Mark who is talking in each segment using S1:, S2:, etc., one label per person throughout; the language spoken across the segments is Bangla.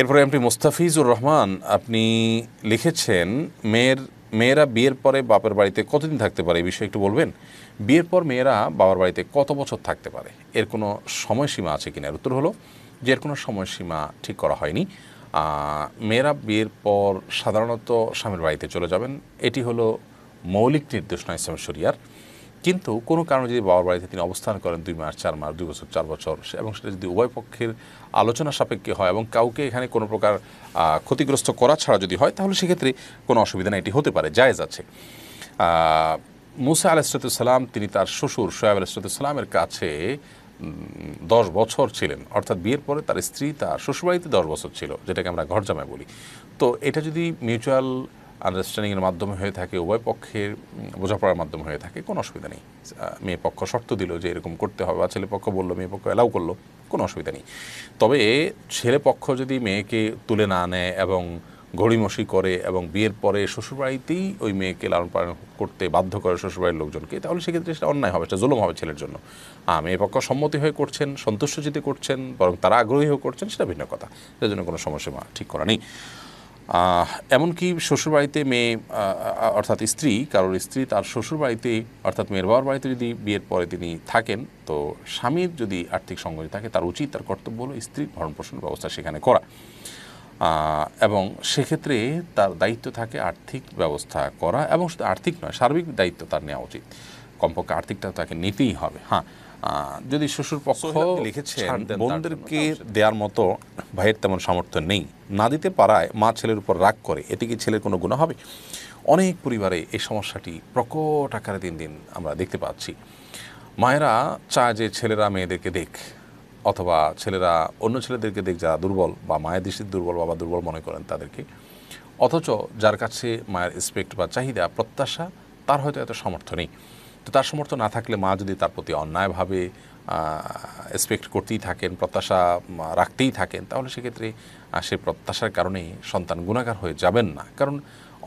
S1: এরপরে এমপি মোস্তাফিজুর রহমান, আপনি লিখেছেন, মেয়ের, মেয়েরা বিয়ের পরে বাপের বাড়িতে কতদিন থাকতে পারে? এই বিষয়ে একটু বলবেন। বিয়ের পর মেয়েরা বাবার বাড়িতে কত বছর থাকতে পারে? এর কোনো সময়সীমা আছে কিনা? এর উত্তর হলো যে এর কোনো সময়সীমা ঠিক করা হয়নি। মেয়েরা বিয়ের পর সাধারণত স্বামীর বাড়িতে চলে যাবেন। এটি হলো মৌলিক নির্দেশনা ইসলাম শরিয়ার। কিন্তু কোনো কারণে যদি বাবার বাড়িতে তিনি অবস্থান করেন দুই মাস, চার মাস, দুই বছর, চার বছর এবং সেটা যদি উভয় পক্ষের আলোচনা সাপেক্ষে হয় এবং কাউকে এখানে কোনো প্রকার ক্ষতিগ্রস্ত করা ছাড়া যদি হয়, তাহলে সেক্ষেত্রে কোনো অসুবিধা নেই। এটি হতে পারে, জায়েজ আছে। মুসা আলাইসালাম তিনি তার শ্বশুর সোয়াব আলাইসালামের কাছে দশ বছর ছিলেন। অর্থাৎ বিয়ের পরে তার স্ত্রী তার শ্বশুরবাড়িতে দশ বছর ছিল, যেটাকে আমরা ঘর জামাই বলি। তো এটা যদি মিউচুয়াল আন্ডারস্ট্যান্ডিংয়ের মাধ্যমে হয়ে থাকে, উভয় পক্ষের বোঝাপড়ার মাধ্যমে হয়ে থাকে, কোনো অসুবিধা নেই। মেয়ে পক্ষ শর্ত দিল যে এরকম করতে হবে বা ছেলে পক্ষ বলল, মেয়ে পক্ষ অ্যালাউ করল, কোনো অসুবিধা নেই। তবে ছেলে পক্ষ যদি মেয়েকে তুলে না নেয় এবং ঘড়িমসি করে এবং বিয়ের পরে শ্বশুরবাড়িতেই ওই মেয়েকে লালন পালন করতে বাধ্য করে শ্বশুরবাড়ির লোকজনকে, তাহলে সেক্ষেত্রে সেটা অন্যায় হবে, সেটা জুলুম হবে ছেলের জন্য। মেয়ে পক্ষ সম্মতি হয়ে করছেন সন্তুষ্টচিতে করছেন, বরং তারা আগ্রহী হয়ে করছেন, সেটা ভিন্ন কথা। সেটার জন্য কোনো সমস্যা ঠিক করা নেই। এমনকি শ্বশুরবাড়িতে মেয়ে অর্থাৎ স্ত্রী কারোর স্ত্রী তার শ্বশুরবাড়িতে অর্থাৎ মেয়ের বাবার বাড়িতে যদি বিয়ের পরে তিনি থাকেন তো স্বামীর যদি আর্থিক সঙ্গতি থাকে তার উচিত তার কর্তব্য হলো স্ত্রীর ভরণ পোষণ ব্যবস্থা সেখানে করা। এবং সেক্ষেত্রে তার দায়িত্ব থাকে আর্থিক ব্যবস্থা করা এবং শুধু আর্থিক নয় সার্বিক দায়িত্ব তার নেওয়া উচিত। কমপক্ষে আর্থিকটা তাকে নিতেই হবে হ্যাঁ। যদি শ্বশুর পক্ষ লিখেছেন বোনদেরকে দেওয়ার মতো ভাইয়ের তেমন সামর্থ্য নেই। না দিতে পারায় মা ছেলের উপর রাগ করে। এতে কি ছেলের কোনো গুণা হবে? অনেক পরিবারে এই সমস্যাটি প্রকট আকারে দিন দিন আমরা দেখতে পাচ্ছি। মায়েরা চায় যে ছেলেরা মেয়েদেরকে দেখ, অথবা ছেলেরা অন্য ছেলেদেরকে দেখ যারা দুর্বল বা মায়ের দৃষ্টিতে দুর্বল, বাবা দুর্বল মনে করেন তাদেরকে। অথচ যার কাছে মায়ের রেসপেক্ট বা চাহিদা, প্রত্যাশা, তার হয়তো এত সামর্থ্য নেই। তো তার সামর্থ্য না থাকলে মা যদি তার প্রতি অন্যায়ভাবে এক্সপেক্ট করতেই থাকেন, প্রত্যাশা রাখতেই থাকেন, তাহলে সেক্ষেত্রে সে প্রত্যাশার কারণে সন্তান গুণাগার হয়ে যাবেন না। কারণ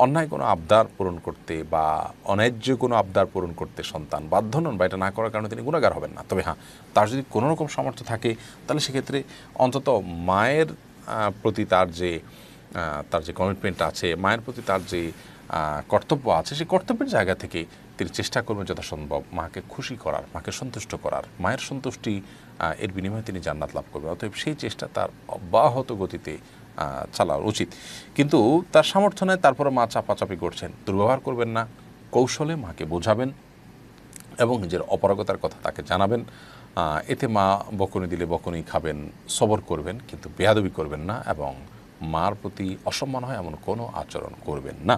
S1: অন্যায় কোনো আবদার পূরণ করতে বা অন্যায্য কোনো আবদার পূরণ করতে সন্তান বাধ্য নন বা এটা না করার কারণে তিনি গুণাগার হবেন না। তবে হ্যাঁ তার যদি কোনো রকম সামর্থ্য থাকে, তাহলে সেক্ষেত্রে অন্তত মায়ের প্রতি তার যে তার যে কমিটমেন্ট আছে, মায়ের প্রতি তার যে কর্তব্য আছে, সেই কর্তব্যের জায়গা থেকে তিনি চেষ্টা করবেন যথাসম্ভব মাকে খুশি করার, মাকে সন্তুষ্ট করার। মায়ের সন্তুষ্টি এর বিনিময়ে তিনি জান্নাত লাভ করবেন। অতএব সেই চেষ্টা তার অব্যাহত গতিতে চালা উচিত। কিন্তু তার সামর্থ্য নেই তারপরে মা চাপাচাপি করছেন। দুর্ব্যবহার করবেন না, কৌশলে মাকে বোঝাবেন এবং নিজের অপারগতার কথা তাকে জানাবেন। এতে মা বকুনি দিলে বকুনি খাবেন, সবর করবেন, কিন্তু বেয়াদবি করবেন না এবং মার প্রতি অসম্মান হয় এমন কোনো আচরণ করবেন না।